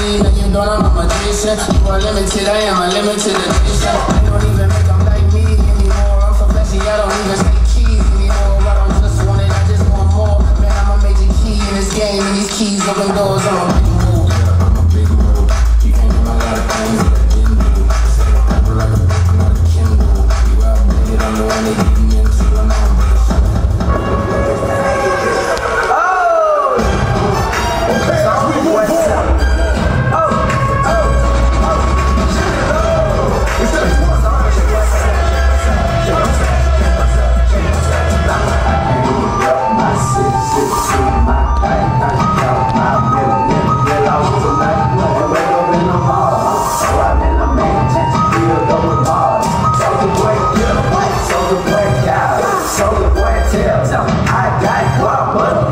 Me, now you know I'm magician. You are limited, I am a limit to the mission. I don't even make them like me anymore. I'm so flashy, I don't even say cheese anymore. I don't just want it, I just want more. Man, I'm a major key in this game, and these keys open doors. I'm a but